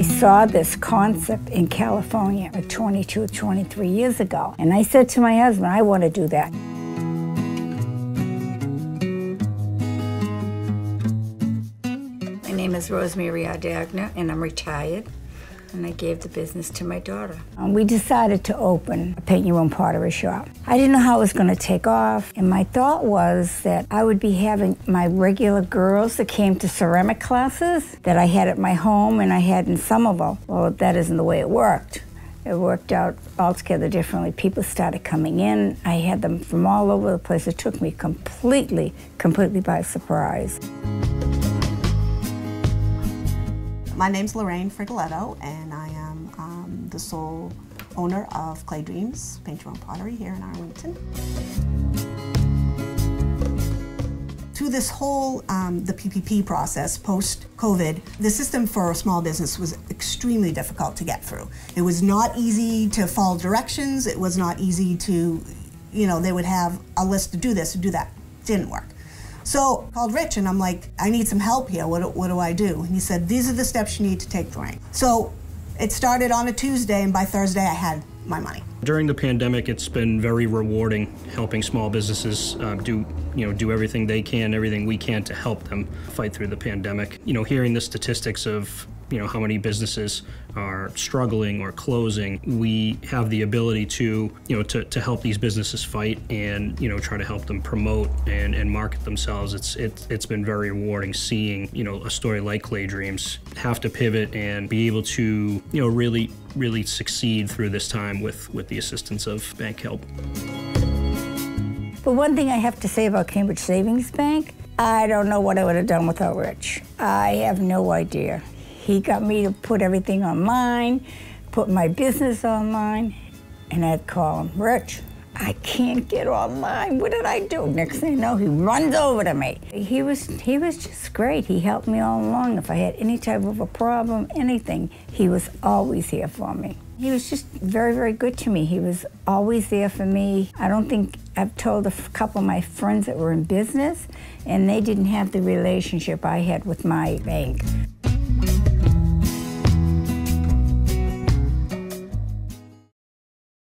I saw this concept in California 22, 23 years ago, and I said to my husband, I want to do that. My name is Rosemary Ardagna, and I'm retired and I gave the business to my daughter. Um, we decided to open a paint your own pottery shop. I didn't know how it was going to take off, and my thought was that I would be having my regular girls that came to ceramic classes that I had at my home and I had in Somerville. Well, that isn't the way it worked. It worked out altogether differently. People started coming in. I had them from all over the place. It took me completely, completely by surprise. My name's Lorraine Frigoletto, and I am um, the sole owner of Clay Dreams Paint Your Own Pottery here in Arlington. Through this whole, um, the PPP process post-COVID, the system for a small business was extremely difficult to get through. It was not easy to follow directions. It was not easy to, you know, they would have a list to do this, to do that. Didn't work. So called Rich and I'm like, I need some help here. What, what do I do? And he said, these are the steps you need to take, Lorraine. So it started on a Tuesday and by Thursday I had my money. During the pandemic, it's been very rewarding helping small businesses uh, do, you know, do everything they can, everything we can to help them fight through the pandemic. You know, hearing the statistics of you know how many businesses are struggling or closing we have the ability to you know to, to help these businesses fight and you know try to help them promote and, and market themselves it's it, it's been very rewarding seeing you know a story like clay dreams have to pivot and be able to you know really really succeed through this time with with the assistance of bank help but one thing I have to say about Cambridge Savings Bank, I don't know what I would have done without Rich. I have no idea. He got me to put everything online, put my business online, and I'd call him, Rich, I can't get online. What did I do? Next thing you know, he runs over to me. He was he was just great. He helped me all along. If I had any type of a problem, anything, he was always here for me. He was just very, very good to me. He was always there for me. I don't think I've told a couple of my friends that were in business, and they didn't have the relationship I had with my bank.